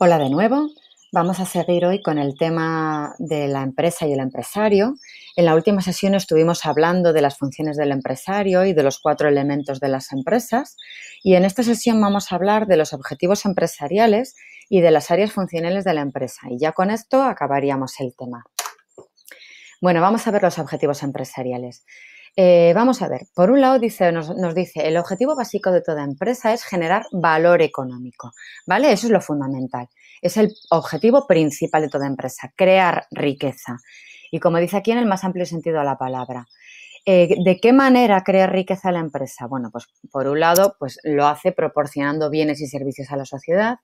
Hola de nuevo. Vamos a seguir hoy con el tema de la empresa y el empresario. En la última sesión estuvimos hablando de las funciones del empresario y de los cuatro elementos de las empresas y en esta sesión vamos a hablar de los objetivos empresariales y de las áreas funcionales de la empresa y ya con esto acabaríamos el tema. Bueno, vamos a ver los objetivos empresariales. Eh, vamos a ver, por un lado dice, nos, nos, dice, el objetivo básico de toda empresa es generar valor económico, ¿vale? Eso es lo fundamental. Es el objetivo principal de toda empresa, crear riqueza. Y como dice aquí en el más amplio sentido de la palabra, eh, ¿De qué manera crea riqueza la empresa? Bueno, pues por un lado, pues lo hace proporcionando bienes y servicios a la sociedad.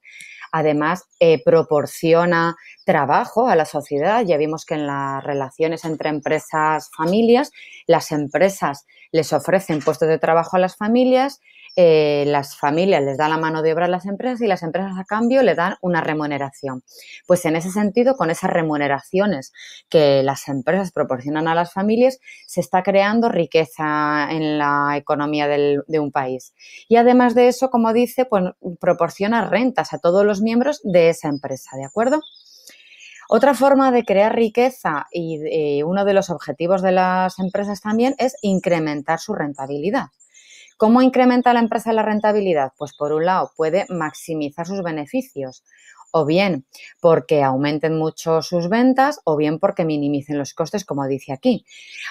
Además, eh, proporciona trabajo a la sociedad. Ya vimos que en las relaciones entre empresas, familias, las empresas les ofrecen puestos de trabajo a las familias eh, las familias les dan la mano de obra a las empresas y las empresas a cambio le dan una remuneración. Pues en ese sentido, con esas remuneraciones que las empresas proporcionan a las familias, se está creando riqueza en la economía de un país. Y además de eso, como dice, pues proporciona rentas a todos los miembros de esa empresa, ¿de acuerdo? Otra forma de crear riqueza y eh, uno de los objetivos de las empresas también es incrementar su rentabilidad. ¿Cómo incrementa la empresa la rentabilidad? Pues por un lado puede maximizar sus beneficios o bien porque aumenten mucho sus ventas o bien porque minimicen los costes, como dice aquí.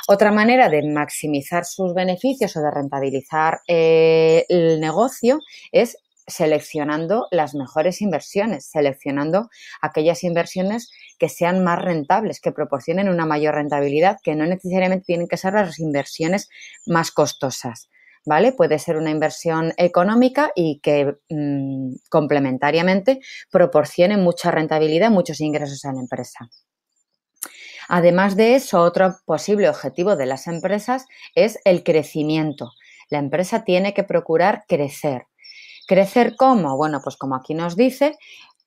Otra manera de maximizar sus beneficios o de rentabilizar eh, el negocio es seleccionando las mejores inversiones, seleccionando aquellas inversiones que sean más rentables, que proporcionen una mayor rentabilidad, que no necesariamente tienen que ser las inversiones más costosas. ¿Vale? Puede ser una inversión económica y que mm, complementariamente proporcione mucha rentabilidad, muchos ingresos a la empresa. Además de eso, otro posible objetivo de las empresas es el crecimiento. La empresa tiene que procurar crecer. ¿Crecer cómo? Bueno, pues como aquí nos dice,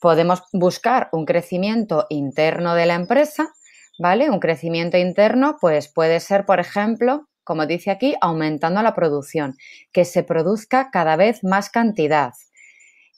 podemos buscar un crecimiento interno de la empresa, ¿vale? Un crecimiento interno, pues puede ser, por ejemplo, como dice aquí, aumentando la producción, que se produzca cada vez más cantidad.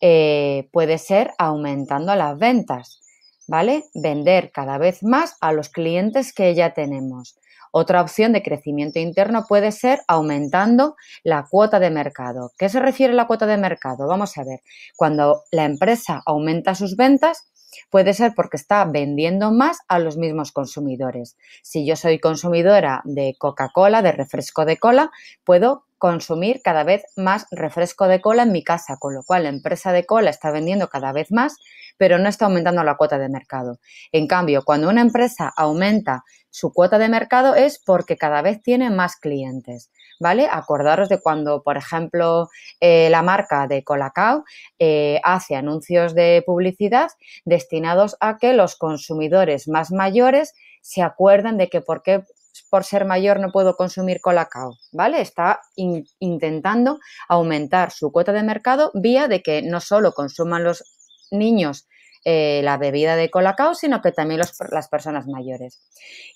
Eh, puede ser aumentando las ventas, ¿vale? Vender cada vez más a los clientes que ya tenemos. Otra opción de crecimiento interno puede ser aumentando la cuota de mercado. ¿Qué se refiere a la cuota de mercado? Vamos a ver, cuando la empresa aumenta sus ventas, Puede ser porque está vendiendo más a los mismos consumidores. Si yo soy consumidora de Coca-Cola, de refresco de cola, puedo consumir cada vez más refresco de cola en mi casa, con lo cual la empresa de cola está vendiendo cada vez más, pero no está aumentando la cuota de mercado. En cambio, cuando una empresa aumenta su cuota de mercado es porque cada vez tiene más clientes. ¿vale? Acordaros de cuando, por ejemplo, eh, la marca de Colacao eh, hace anuncios de publicidad destinados a que los consumidores más mayores se acuerden de que por qué por ser mayor no puedo consumir colacao, ¿vale? Está intentando aumentar su cuota de mercado vía de que no solo consuman los niños eh, la bebida de colacao, sino que también las personas mayores.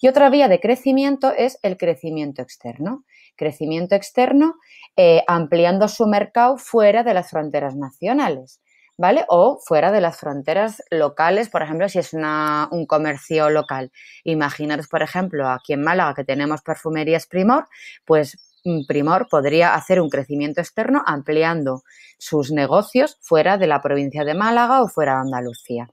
Y otra vía de crecimiento es el crecimiento externo. Crecimiento externo eh, ampliando su mercado fuera de las fronteras nacionales. ¿Vale? O fuera de las fronteras locales, por ejemplo, si es un comercio local. Imaginaros, por ejemplo, aquí en Málaga que tenemos perfumerías Primor, pues Primor podría hacer un crecimiento externo ampliando sus negocios fuera de la provincia de Málaga o fuera de Andalucía.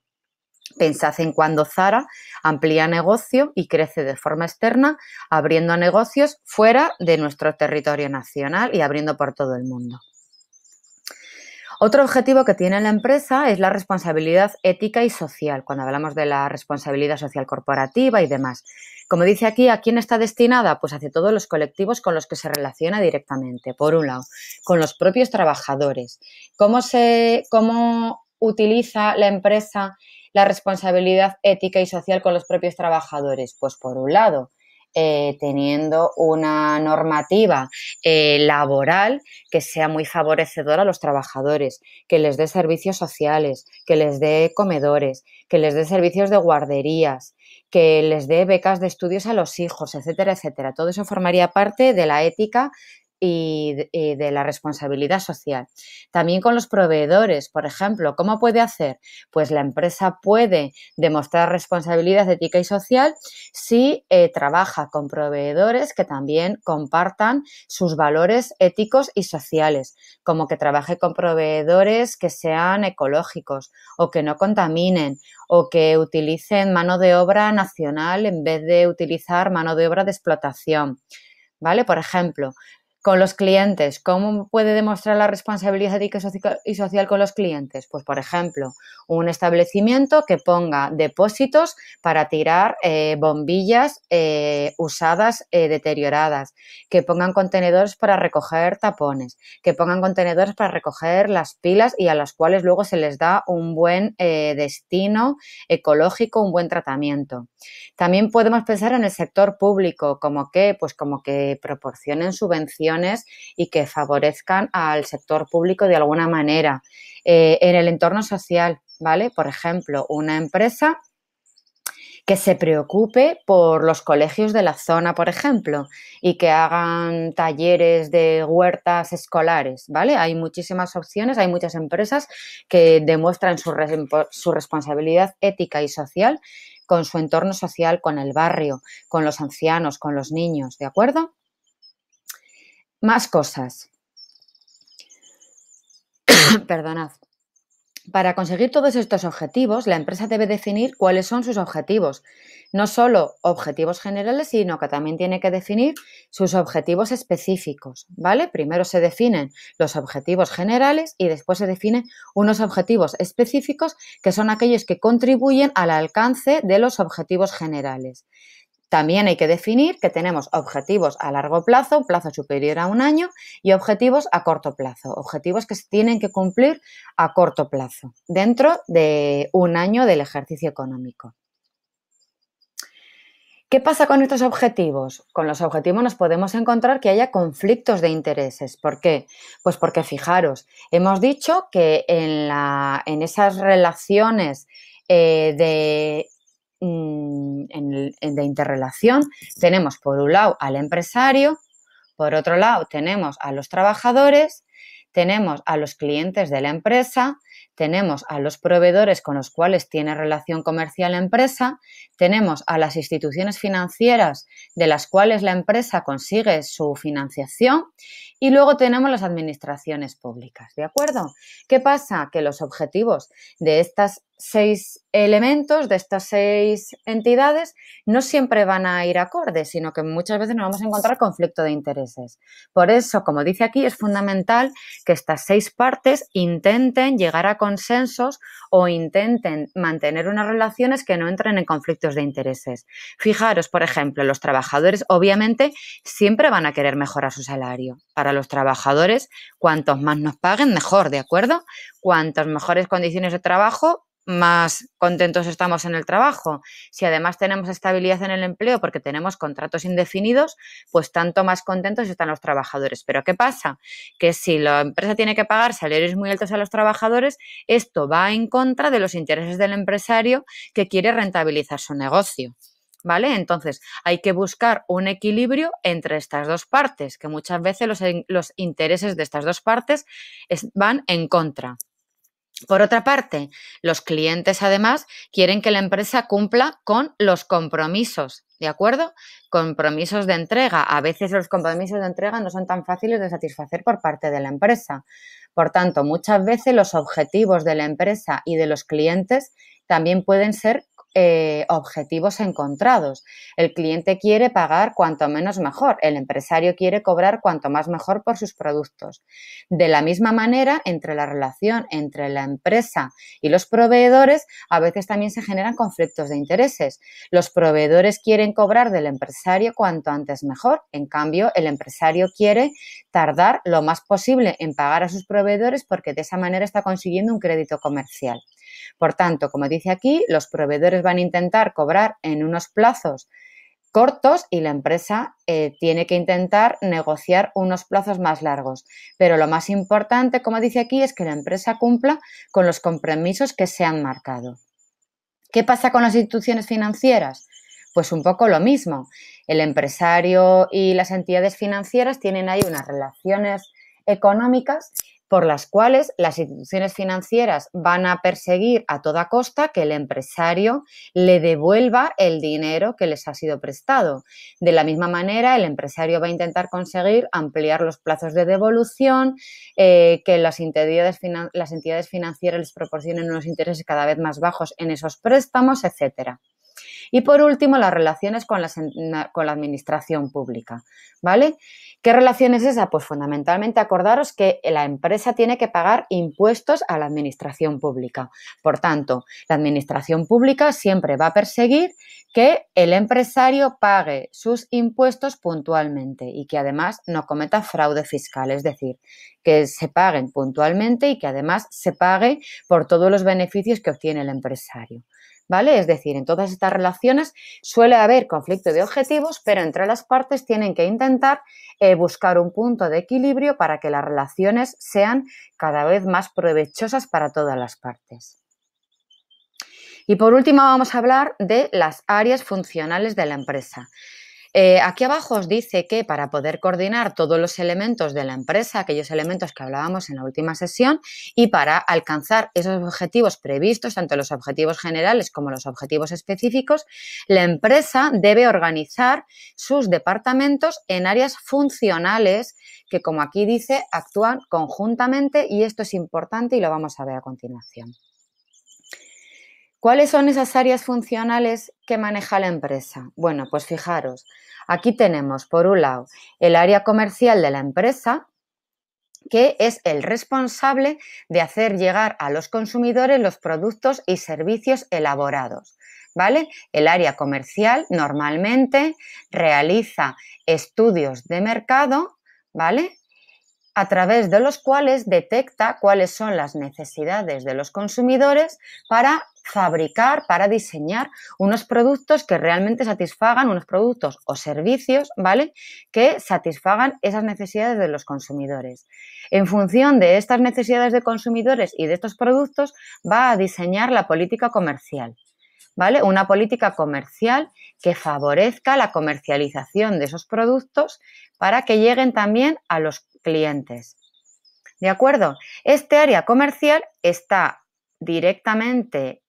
Pensad en cuando Zara amplía negocio y crece de forma externa, abriendo negocios fuera de nuestro territorio nacional y abriendo por todo el mundo. Otro objetivo que tiene la empresa es la responsabilidad ética y social, cuando hablamos de la responsabilidad social corporativa y demás. Como dice aquí, ¿a quién está destinada? Pues hacia todos los colectivos con los que se relaciona directamente. Por un lado, con los propios trabajadores. ¿Cómo, se, cómo utiliza la empresa la responsabilidad ética y social con los propios trabajadores? Pues por un lado, eh, teniendo una normativa eh, laboral que sea muy favorecedora a los trabajadores, que les dé servicios sociales, que les dé comedores, que les dé servicios de guarderías, que les dé becas de estudios a los hijos, etcétera, etcétera. Todo eso formaría parte de la ética y de, la responsabilidad social. También con los proveedores, por ejemplo, ¿cómo puede hacer? Pues la empresa puede demostrar responsabilidad ética y social si eh, trabaja con proveedores que también compartan sus valores éticos y sociales, como que trabaje con proveedores que sean ecológicos o que no contaminen o que utilicen mano de obra nacional en vez de utilizar mano de obra de explotación. ¿Vale? Por ejemplo, con los clientes, ¿cómo puede demostrar la responsabilidad ética y social con los clientes? Pues, por ejemplo, un establecimiento que ponga depósitos para tirar eh, bombillas eh, usadas, eh, deterioradas, que pongan contenedores para recoger tapones, que pongan contenedores para recoger las pilas y a las cuales luego se les da un buen destino ecológico, un buen tratamiento. También podemos pensar en el sector público, como que, pues como que proporcionen subvenciones y que favorezcan al sector público de alguna manera. Eh, en el entorno social, ¿vale? Por ejemplo, una empresa que se preocupe por los colegios de la zona, por ejemplo, y que hagan talleres de huertas escolares, ¿vale? Hay muchísimas opciones, hay muchas empresas que demuestran su, su responsabilidad ética y social con su entorno social, con el barrio, con los ancianos, con los niños, ¿de acuerdo? Más cosas. Perdonad. Para conseguir todos estos objetivos, la empresa debe definir cuáles son sus objetivos. No solo objetivos generales, sino que también tiene que definir sus objetivos específicos, ¿vale? Primero se definen los objetivos generales y después se definen unos objetivos específicos que son aquellos que contribuyen al alcance de los objetivos generales. También hay que definir que tenemos objetivos a largo plazo, plazo superior a un año, y objetivos a corto plazo, objetivos que se tienen que cumplir a corto plazo, dentro de un año del ejercicio económico. ¿Qué pasa con estos objetivos? Con los objetivos nos podemos encontrar que haya conflictos de intereses. ¿Por qué? Pues porque fijaros, hemos dicho que en, esas relaciones eh, de Mm, de interrelación tenemos por un lado al empresario, por otro lado tenemos a los trabajadores, tenemos a los clientes de la empresa, tenemos a los proveedores con los cuales tiene relación comercial la empresa, tenemos a las instituciones financieras de las cuales la empresa consigue su financiación y luego tenemos las administraciones públicas, ¿de acuerdo? ¿Qué pasa? Que los objetivos de estas seis elementos, de estas seis entidades, no siempre van a ir acordes, sino que muchas veces nos vamos a encontrar conflicto de intereses. Por eso, como dice aquí, es fundamental que estas seis partes intenten llegar a consensos o intenten mantener unas relaciones que no entren en conflictos de intereses. Fijaros, por ejemplo, los trabajadores obviamente siempre van a querer mejorar su salario. Para los trabajadores, cuantos más nos paguen, mejor, ¿de acuerdo? Cuantas mejores condiciones de trabajo, más contentos estamos en el trabajo. Si además tenemos estabilidad en el empleo porque tenemos contratos indefinidos, pues tanto más contentos están los trabajadores. Pero ¿qué pasa? Que si la empresa tiene que pagar salarios muy altos a los trabajadores, esto va en contra de los intereses del empresario que quiere rentabilizar su negocio. ¿Vale? Entonces, hay que buscar un equilibrio entre estas dos partes, que muchas veces los, los intereses de estas dos partes van en contra. Por otra parte, los clientes además quieren que la empresa cumpla con los compromisos, ¿de acuerdo? Compromisos de entrega. A veces los compromisos de entrega no son tan fáciles de satisfacer por parte de la empresa. Por tanto, muchas veces los objetivos de la empresa y de los clientes también pueden ser eh, objetivos encontrados. El cliente quiere pagar cuanto menos mejor, el empresario quiere cobrar cuanto más mejor por sus productos. De la misma manera, entre la relación entre la empresa y los proveedores, a veces también se generan conflictos de intereses. Los proveedores quieren cobrar del empresario cuanto antes mejor, en cambio, el empresario quiere tardar lo más posible en pagar a sus proveedores porque de esa manera está consiguiendo un crédito comercial. Por tanto, como dice aquí, los proveedores van a intentar cobrar en unos plazos cortos y la empresa eh, tiene que intentar negociar unos plazos más largos. Pero lo más importante, como dice aquí, es que la empresa cumpla con los compromisos que se han marcado. ¿Qué pasa con las instituciones financieras? Pues un poco lo mismo. El empresario y las entidades financieras tienen ahí unas relaciones económicas por las cuales las instituciones financieras van a perseguir a toda costa que el empresario le devuelva el dinero que les ha sido prestado. De la misma manera, el empresario va a intentar conseguir ampliar los plazos de devolución, eh, que las entidades, las entidades financieras les proporcionen unos intereses cada vez más bajos en esos préstamos, etcétera. Y por último, las relaciones con con la administración pública, ¿vale? ¿Qué relación es esa? Pues fundamentalmente acordaros que la empresa tiene que pagar impuestos a la administración pública. Por tanto, la administración pública siempre va a perseguir que el empresario pague sus impuestos puntualmente y que además no cometa fraude fiscal, es decir, que se paguen puntualmente y que además se pague por todos los beneficios que obtiene el empresario. ¿vale? Es decir, en todas estas relaciones suele haber conflicto de objetivos, pero entre las partes tienen que intentar eh, buscar un punto de equilibrio para que las relaciones sean cada vez más provechosas para todas las partes. Y por último vamos a hablar de las áreas funcionales de la empresa. Eh, aquí abajo os dice que para poder coordinar todos los elementos de la empresa, aquellos elementos que hablábamos en la última sesión, y para alcanzar esos objetivos previstos, tanto los objetivos generales como los objetivos específicos, la empresa debe organizar sus departamentos en áreas funcionales que, como aquí dice, actúan conjuntamente y esto es importante y lo vamos a ver a continuación. ¿Cuáles son esas áreas funcionales que maneja la empresa? Bueno, pues fijaros, aquí tenemos por un lado el área comercial de la empresa, que es el responsable de hacer llegar a los consumidores los productos y servicios elaborados. ¿Vale? El área comercial normalmente realiza estudios de mercado, ¿vale? A través de los cuales detecta cuáles son las necesidades de los consumidores para fabricar, para diseñar unos productos que realmente satisfagan, unos productos o servicios, ¿vale? Que satisfagan esas necesidades de los consumidores. En función de estas necesidades de consumidores y de estos productos, va a diseñar la política comercial, ¿vale? Una política comercial que favorezca la comercialización de esos productos para que lleguen también a los clientes. ¿De acuerdo? Este área comercial está directamente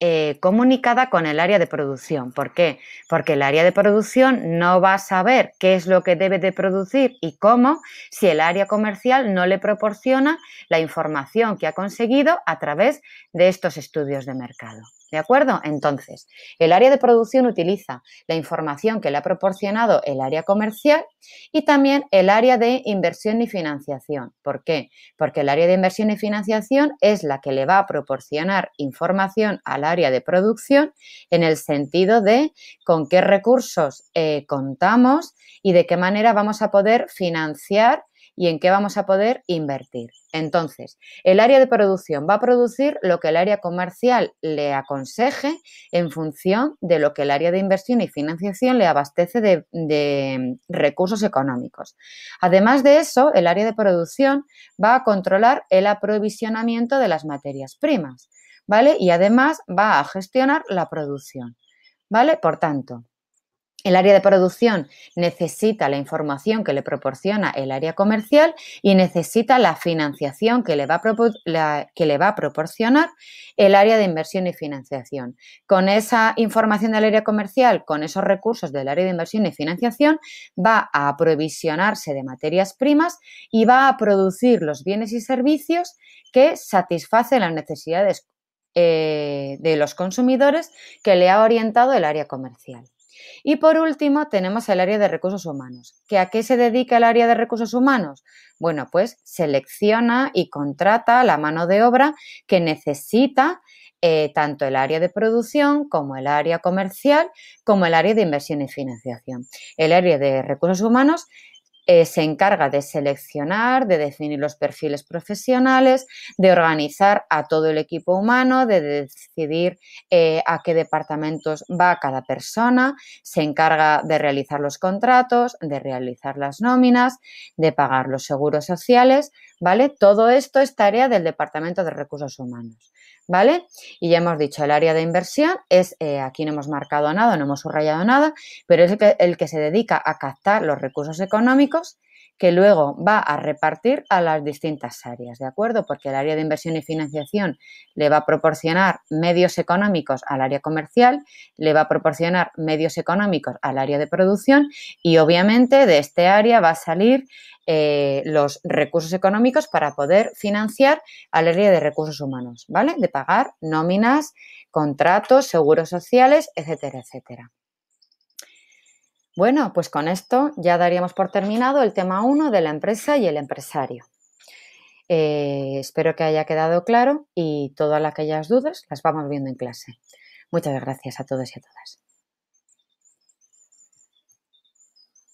eh, comunicada con el área de producción. ¿Por qué? Porque el área de producción no va a saber qué es lo que debe de producir y cómo si el área comercial no le proporciona la información que ha conseguido a través de estos estudios de mercado. ¿De acuerdo? Entonces, el área de producción utiliza la información que le ha proporcionado el área comercial y también el área de inversión y financiación. ¿Por qué? Porque el área de inversión y financiación es la que le va a proporcionar información al área de producción en el sentido de con qué recursos eh, contamos y de qué manera vamos a poder financiar y en qué vamos a poder invertir. Entonces, el área de producción va a producir lo que el área comercial le aconseje en función de lo que el área de inversión y financiación le abastece de, recursos económicos. Además de eso, el área de producción va a controlar el aprovisionamiento de las materias primas, ¿vale? Y además va a gestionar la producción, ¿vale? Por tanto, el área de producción necesita la información que le proporciona el área comercial y necesita la financiación que le, va a proporcionar el área de inversión y financiación. Con esa información del área comercial, con esos recursos del área de inversión y financiación, va a aprovisionarse de materias primas y va a producir los bienes y servicios que satisfacen las necesidades eh, de los consumidores que le ha orientado el área comercial. Y por último, tenemos el área de recursos humanos. ¿Que ¿A qué se dedica el área de recursos humanos? Bueno, pues selecciona y contrata la mano de obra que necesita eh, tanto el área de producción como el área comercial, como el área de inversión y financiación. El área de recursos humanos eh, se encarga de seleccionar, de definir los perfiles profesionales, de organizar a todo el equipo humano, de decidir eh, a qué departamentos va cada persona, se encarga de realizar los contratos, de realizar las nóminas, de pagar los seguros sociales, ¿vale? Todo esto es tarea del Departamento de Recursos Humanos. ¿Vale? Y ya hemos dicho, el área de inversión es, eh, aquí no hemos marcado nada, no hemos subrayado nada, pero es el que, se dedica a captar los recursos económicos que luego va a repartir a las distintas áreas, ¿de acuerdo? Porque el área de inversión y financiación le va a proporcionar medios económicos al área comercial, le va a proporcionar medios económicos al área de producción y obviamente de este área va a salir eh, los recursos económicos para poder financiar al área de recursos humanos, ¿vale? De pagar nóminas, contratos, seguros sociales, etcétera, etcétera. Bueno, pues con esto ya daríamos por terminado el tema 1 de la empresa y el empresario. Eh, espero que haya quedado claro y todas aquellas dudas las vamos viendo en clase. Muchas gracias a todos y a todas.